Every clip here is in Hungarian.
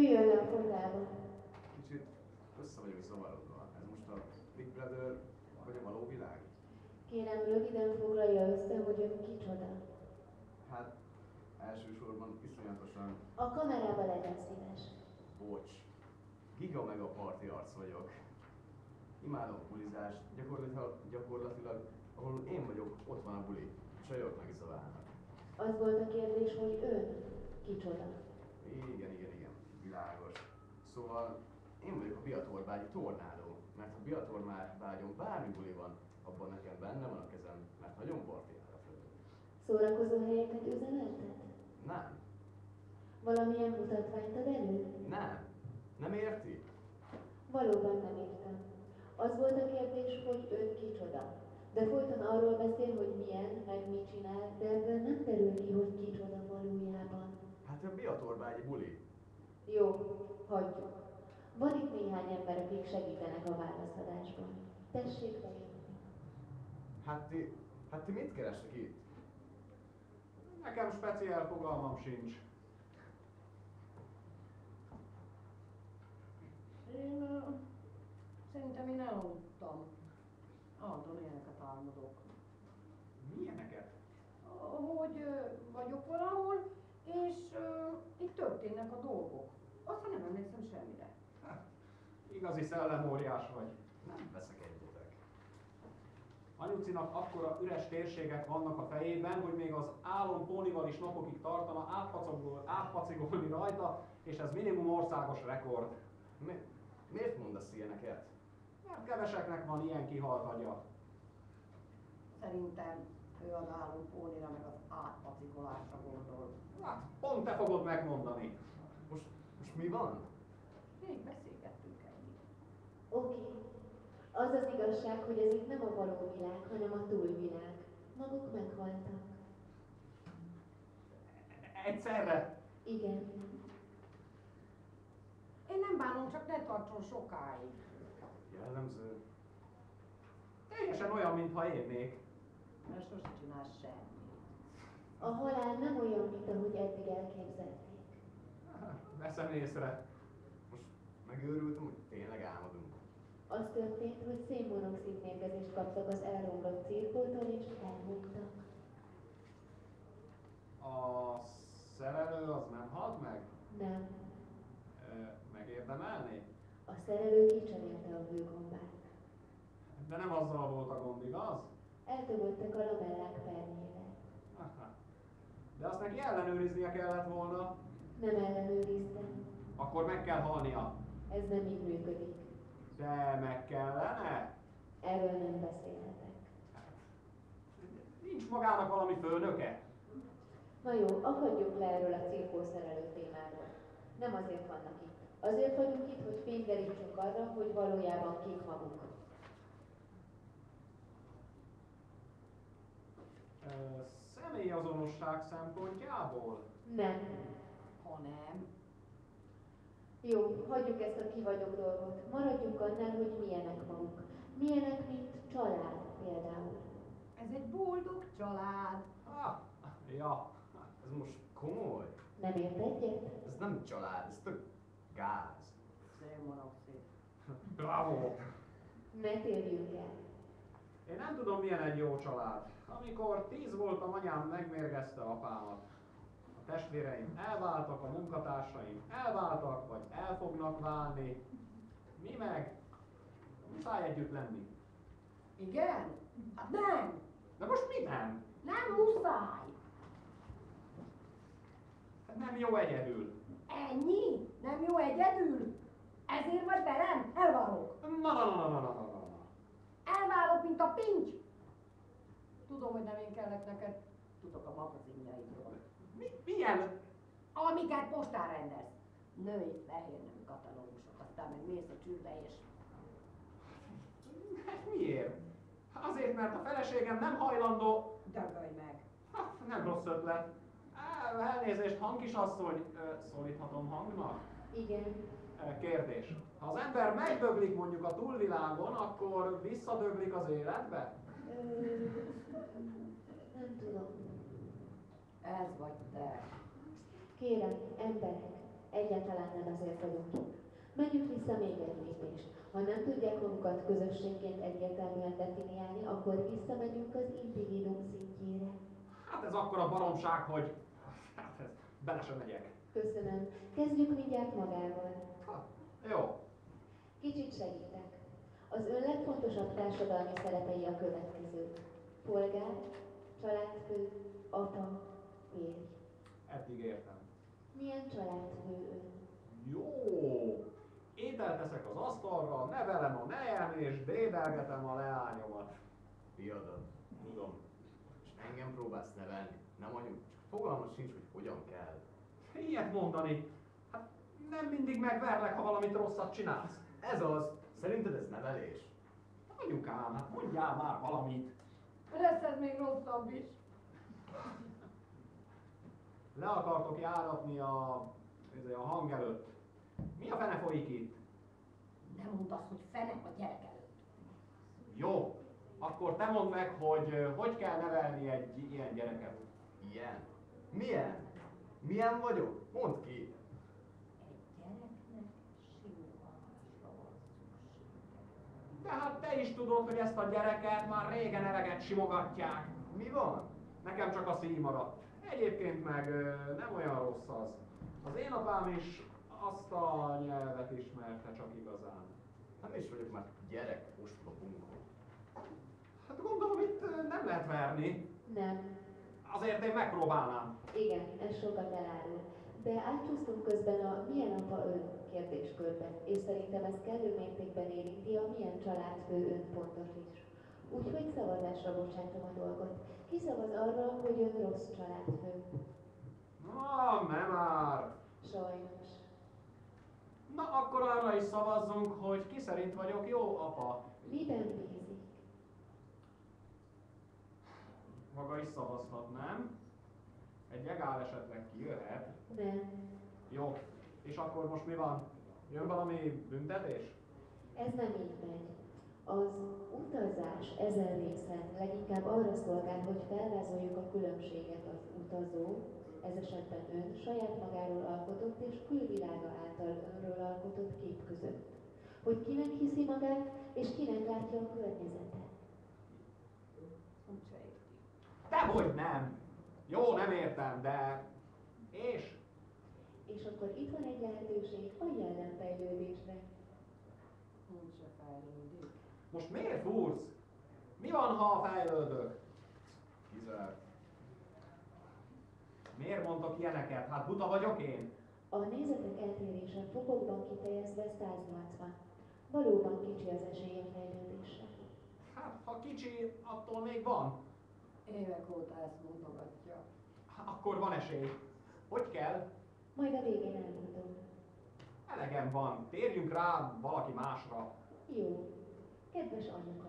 Üljön le a fogába. Kicsit össze vagyok zavarodva. Ez most a Big Brother vagy a való világ? Kérem, röviden foglalja össze, hogy ön kicsoda. Hát elsősorban iszonyatosan, A kamerába legyen szíves. bocs, giga meg a parti arc vagyok. Imádom bulizást, gyakorlatilag, gyakorlatilag, ahol én vagyok, ott van a buli. Csajok meg zabálnak. Az volt a kérdés, hogy ön kicsoda. Igen, igen, igen, világos. Szóval én vagyok a Biatorbágyi tornádó, mert ha Biatorbágyon bármi buli van, abban nekem benne van a kezem, mert nagyon partiára fölök. Szórakozó helyet egy üzenetet? Nem, Valamilyen mutatványt ad elő? nem, nem érti? Valóban nem értem. Az volt a kérdés, hogy ön kicsoda. De folyton arról beszél, hogy milyen, meg mit csinál, de ebből nem derül ki, hogy kicsoda valójában. Hát a Biatorbágyi buli. Jó, hagyjuk. Van itt néhány ember, akik segítenek a válaszadásban. Tessék bejönni. Hát ti, hát ti mit kerestek itt? Nekem speciál fogalmam sincs. Én uh, szerintem én elaludtam. Állandóan ilyeneket álmodok. Milyeneket? Hogy uh, vagyok valahol, és uh, itt történnek a dolgok. Aztán nem emlékszem semmire. Igazi szellemóriás vagy. Nem veszek egyetek. Anyucinak akkora üres térségek vannak a fejében, hogy még az álom pónival is napokig tartana átpacagol, átpacigolni rajta, és ez minimum országos rekord. Mi, miért mondasz ilyeneket? Mert keveseknek van ilyen kihalt agya. Szerintem ő az állampónira meg az átpacikolásra gondol. Hát, pont te fogod megmondani. Mi van? Még beszélgettünk együtt. Oké. Az az igazság, hogy ez itt nem a való világ, hanem a túlvilág. Maguk meghaltak. Egyszerre. Igen. Én nem bánom, csak ne tartson sokáig. Jellemző. Teljesen olyan, mintha élnék. Mert sose csinál semmit. A halál nem olyan, mint ahogy eddig elképzelték. Veszem észre. Most megőrültem, hogy tényleg álmodunk. Az történt, hogy szénmonoxid mérgezést kaptak az elromlott cirkótól, és elhunytak. A szerelő az nem halt meg? Nem. Ö, Megérdemelni? A szerelő kicserélte a hőgombát. De nem azzal volt a gond, igaz? Eltömöttek a lamellák pernyével. Aha. De azt neki ellenőriznie kellett volna, Nem ellenőriztem. akkor meg kell halnia. Ez nem így működik. De meg kellene? Erről nem beszélhetek. Nincs magának valami főnöke? Na jó, akadjunk le erről a cirkószerelő témáról. Nem azért vannak itt. Azért vagyunk itt, hogy fényt derítsünk arra, hogy valójában kik maguk. Ö, személyazonosság szempontjából? Nem. Ha nem, Jó, hagyjuk ezt a ki vagyok dolgot. Maradjunk annál, hogy milyenek maguk. Milyenek, mint család például. ez egy boldog család. Ah, ja, Ez most komoly? Nem ért egyet? Ez nem család, ez tök gáz. Szélmonoxid. bravo! Ne térjünk el. Én nem tudom, milyen egy jó család. Amikor tíz voltam, anyám megmérgezte apámat. Testvéreim elváltak, a munkatársaim elváltak, vagy el fognak válni. Mi meg? Muszáj együtt lenni. Igen? Hát nem! De most mi nem? Nem muszáj! Hát nem jó egyedül. Ennyi? Nem jó egyedül? Ezért vagy velem? Elválok. Na, na, na, na, na, na, na, na. Elválok, mint a pincs. Tudom, hogy nem én kellek neked. Tudok a magazinjaidról. Mi, milyen? Amiket postán rendelsz. Női fehér nemű katalógusok, aztán meg mész a csűrbe és... Hát miért? Azért, mert a feleségem nem hajlandó... Dögölj meg! Hát, nem rossz ötlet. Elnézést, hangkisasszony, szólíthatom hangnak? Igen. Kérdés. Ha az ember megdöglik mondjuk a túlvilágon, akkor visszadöglik az életbe? Ö, nem tudom. Ez vagy te. Kérem, emberek, Egyáltalán nem ezért vagyunk itt. Menjünk vissza még egy lépést. Ha nem tudják magukat közösségként egyértelműen definiálni, akkor visszamegyünk az individum szintjére. Hát ez akkora baromság, hogy... Hát ez, bele sem megyek. Köszönöm. Kezdjük mindjárt magával. Ha, jó. Kicsit segítek. Az ön legfontosabb társadalmi szerepei a következők. Polgár, családfő, apa, férj. Eddig értem. Milyen családfő ön? Jó. Ételt teszek az asztalra, nevelem a nejem és dédelgetem a leányomat. Fiadat, Tudom. és engem próbálsz nevelni. Nem anyu, csak fogalmas sincs, hogy hogyan kell. Ilyet mondani? Hát nem mindig megverlek, ha valamit rosszat csinálsz. Ez az. Szerinted ez nevelés? Anyukám, hát mondjál már valamit. Lesz ez még rosszabb is. Le akartok járatni a, a hang előtt. Mi a fene folyik itt? Nem mondd azt, hogy fene a gyerek előtt. Jó, akkor te mondd meg, hogy hogy kell nevelni egy ilyen gyereket. Ilyen? Milyen? Milyen vagyok? Mondd ki. Egy gyereknek van szüksége. De hát te is tudod, hogy ezt a gyereket már régen eleget simogatják. Mi van? Nekem csak a szíj maradt. Egyébként meg nem olyan rossz az. Az én apám is azt a nyelvet ismerte csak igazán. Nem is vagyok már gyerek, ostoba bunkó. Hát gondolom itt nem lehet verni. Nem. Azért én megpróbálnám. Igen, ez sokat elárul. De átcsúsztunk közben a milyen apa ön kérdéskörbe, és szerintem ez kellő mértékben érinti a milyen családfő ön pontot is. Úgyhogy szavazásra bocsátom a dolgot. Ki szavaz arra, hogy ön rossz családfő? Na, nem már. Sajnos. Na, akkor arra is szavazzunk, hogy ki szerint vagyok jó apa. Miben bízik? Maga is szavazhat, nem? Egy egál esetleg kijöhet. Nem. Jó. És akkor most mi van? Jön valami büntetés? Ez nem így megy. Az utazás ezen részen leginkább arra szolgál, hogy felvázoljuk a különbséget az utazó, ez esetben ön saját magáról alkotott és külvilága által önről alkotott kép között. Hogy kinek hiszi magát, és kinek látja a környezetet. Dehogy nem! Jó, nem értem, de... És? És akkor itt van egy lehetőség a jelenfejlődésre. Úgyse fejlődik. Most miért fúrsz? Mi van, ha fejlődök? Kizárt. Miért mondtok ilyeneket? Hát buta vagyok én? A nézetek eltérése fokokban kifejezve 180. Valóban kicsi az esély a fejlődésre. Hát, ha kicsi, attól még van. Évek óta ezt mondogatja. Hát, Akkor van esély. Hogy kell? Majd a végén elmondom. Elegem van. Térjünk rá valaki másra. Jó. Kedves anyuka.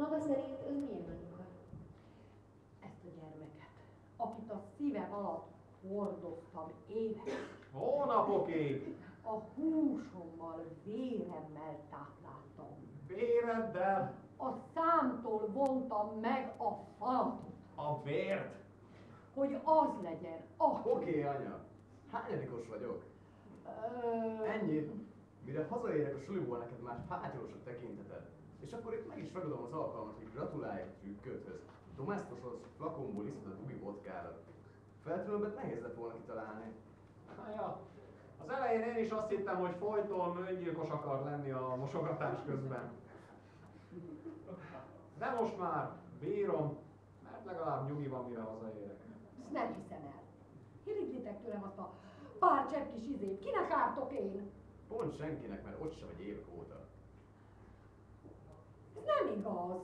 Maga szerint ön milyen anyuka? Ezt a gyermeket, akit a szívem alatt hordoztam évek, Hónapokig. a húsommal, véremmel tápláltam. Véreddel A számtól vontam meg a falatot, a vért. hogy az legyen, aki... Oké, anya. Hányadikos vagyok? Ö, Ennyit. Mire hazaérek a suliból, neked már fátyolós a tekinteted. És akkor itt meg is ragadom az alkalmat, hogy gratuláljak a trükködhöz. Domestos flakonból iszod a dubi vodkára. Feltűnőbbet nehéz lett volna kitalálni. Na ja. Az elején én is azt hittem, hogy folyton öngyilkos akar lenni a mosogatás közben. De most már bírom, mert legalább nyugi van, mire hazaérek. Ezt nem hiszem el. Hiriglitek tőlem azt a pár csepp kis izét. Kinek ártok én? Pont senkinek, mert ott sem vagy évek óta. Igaz.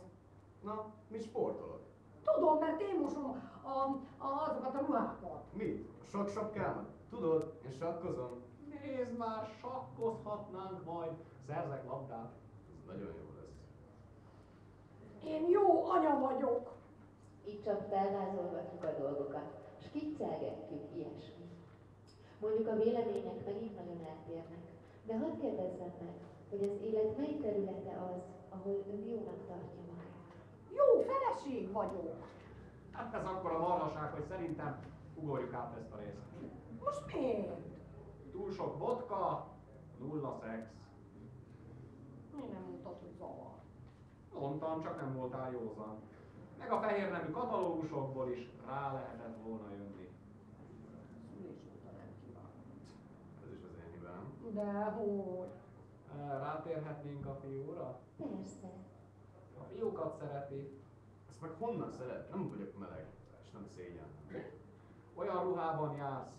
Na, mi sportolok? Tudom, mert én mosom a, a, azokat a ruhákat. Mit? A sok sapkámat? Tudod, én sakkozom. Nézd már, sakkozhatnánk majd. Szerzek labdát. Ez nagyon jó lesz. Én jó anya vagyok. Így csak felvázolgatjuk a dolgokat, skiccelgetjük ilyesmi. Mondjuk a vélemények megint nagyon eltérnek, de hadd kérdezzem meg, hogy az élet mely területe az, ahol ön jónak tartja magát. Jó feleség vagyok. Hát ez akkor a marhaság, hogy szerintem ugorjuk át ezt a részt. Most miért? túl sok vodka, nulla szex. Mi nem mutat, hogy zavar. Mondtam, csak nem voltál józan. Meg a fehér nemű katalógusokból is rá lehetett volna jönni. Szülés óta nem kívánom. Ez is az én hibám. Dehogy. Eh, Rátérhetnénk a fiúra? Persze. A fiúkat szereti. Ezt meg honnan szeret? Nem vagyok meleg, és nem szégyen. Olyan ruhában jársz.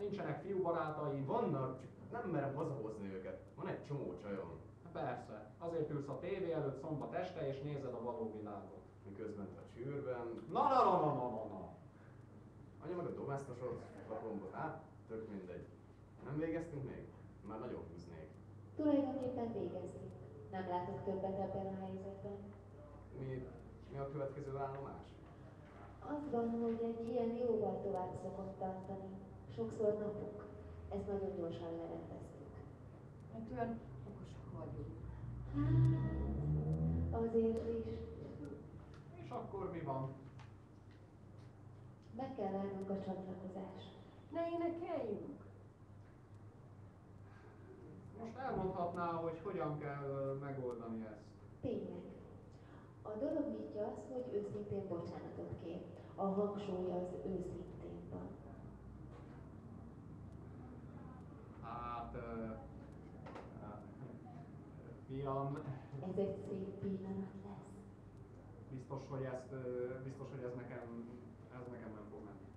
Nincsenek fiú barátaid. Vannak, csak nem merem hazahozni őket. Van egy csomó csajom, Persze, azért ülsz a tévé előtt szombat este és nézed a való világot. miközben a csűrben. Na na na na na na na. Anya meg a domesztosod, a gombot, hát tök mindegy. Nem végeztünk még? Már nagyon húznék. Tulajdonképpen végeztük. Nem látok többet ebben a helyzetben. Mi, mi a következő állomás? Az van, hogy egy ilyen jóval tovább szokott tartani. Sokszor napok. Ezt nagyon gyorsan lerendeztük. Hát olyan okosak vagyunk. Hát, azért is. És akkor mi van? Meg kell várnunk a csatlakozást. Ne énekeljünk. Most elmondhatná, hogy hogyan kell megoldani ezt. Tényleg. A dolog nyitja az, hogy őszintén bocsánatot kér. A hangsúly az őszintén van. Hát, hát, fiam, Ez egy szép pillanat lesz. biztos, hogy ezt, biztos, hogy ez nekem, ez nekem nem fog menni.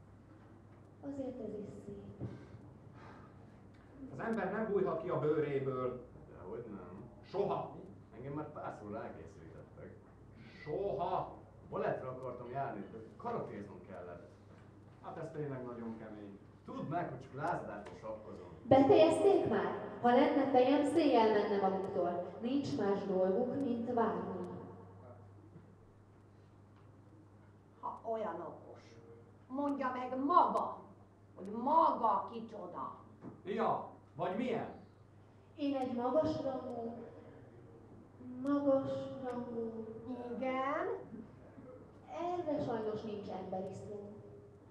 Azért ez is szép. Ember nem bújhat ki a bőréből. De hogy nem. Soha. Engem már párszor rákészítettek. Soha. Balettre akartam járni, de karatéznom kellett. Hát ez tényleg nagyon kemény. Tudd meg, hogy csak lázadásból sapkozom. Befejezték már? Ha lenne fejem, széjjel menne maguktól. Nincs más dolguk, mint várni. Ha olyan okos, mondja meg maga, hogy maga kicsoda. Ja, vagy milyen? Én egy magas rangú, magas rangú, Igen, erre sajnos nincs emberi szó.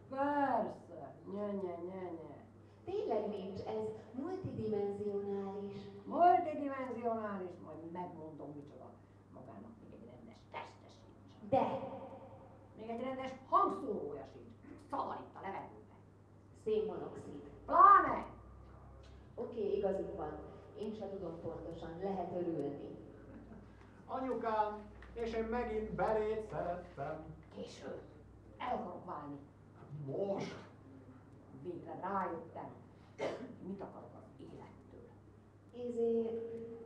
persze. Nye, nye, nye, nye. Tényleg nincs, ez multidimensionális. Multidimensionális, majd megmondom micsoda. Magának még egy rendes teste sincs. De Még egy rendes hangszórója sincs. Szavar itt a levegőbe. szénmonoxid. Pláne! Oké, igazuk van. Én sem tudom pontosan, lehet örülni. Anyukám, és én megint belét szerettem. Késő. El akarok válni. Most. Végre rájöttem, mit akarok az élettől. Izé,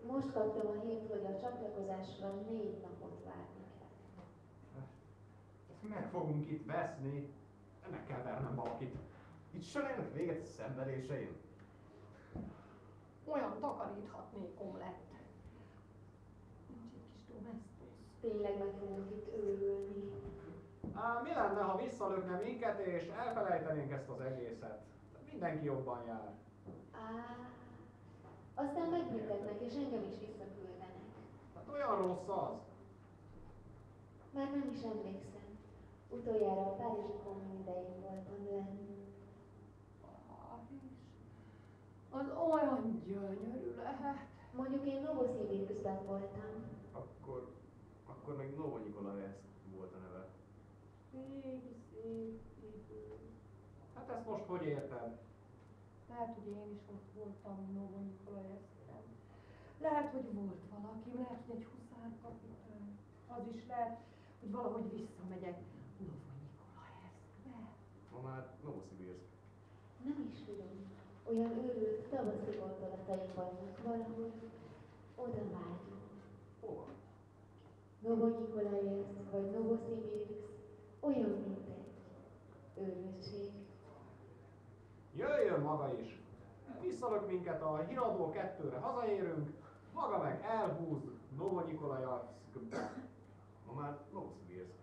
most kaptam a hírt, hogy a csatlakozásra négy napot várni kell. Ezt meg fogunk itt veszni. Meg kell vernem valakit. Itt sem érnek véget a szenvedéseim. Olyan takaríthatnékom lett. Nincs egy kis domestos. Tényleg meg fogunk itt őrülni. Á, mi lenne, ha visszalökne minket és elfelejtenénk ezt az egészet? Mindenki jobban jár. Á, aztán megbüntetnek, és engem is visszaküldenek. Hát olyan rossz az. Már nem is emlékszem. Utoljára a Párizsi kommun idején voltam lenni. Az olyan gyönyörű lehet. Mondjuk én Novosibirskben voltam. Akkor, akkor még Novo Nikolajevsk volt a neve. Régi szép idő. Hát ezt most hogy érted? Lehet, hogy én is ott voltam Novo Nikolajevszben. Lehet, hogy volt valaki, lehet, hogy egy huszárkapitány. Az is lehet, hogy valahogy visszamegyek Novo Nikolajevszbe. Ma már Novosibirsk. Nem is tudom. Olyan őrült tavaszi gondolataim vannak valahol. Oda vágyom. Hova? Novonikolajevsk vagy Novosibirsk. Olyan, mint egy őrültség. Jöjjön maga is. Visszalök minket a híradó kettőre hazaérünk, maga meg elhúz Novo Nikolajevskbe. Ma már Novosibirsk.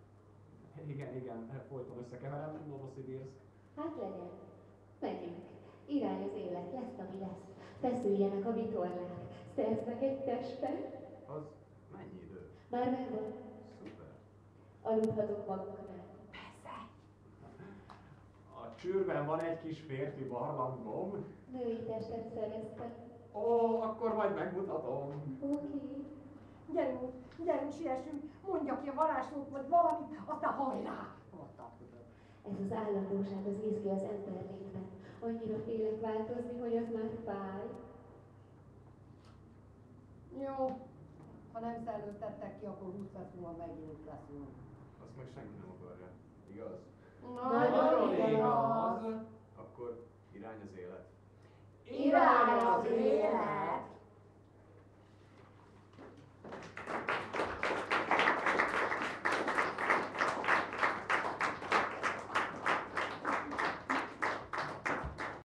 Igen, igen, folyton összekeverem Novosibirsk. Hát legyen. Menjünk. Irány az élet, lesz, ami lesz. Feszüljenek a vitorlák. Szerznek egy testet. Az? Már megvan. Szuper. Aludhatok magunknál. Persze. A Sűrben van egy kis férfi barlangom. Női testet szereztem. Ó, akkor majd megmutatom. Oké. Gyerünk, gyerünk, siessünk, mondja ki a varázslót, vagy valamit, aztán hajrá! Ez az állandóság az izgi az ember létben. Annyira félek változni, hogy az már fáj. Jó, ha nem szellőztettek ki, akkor 20 perc múlva megint leszünk. Azt meg senki nem akarja, igaz? Nagyon igaz! Akkor irány az élet. Irány az élet!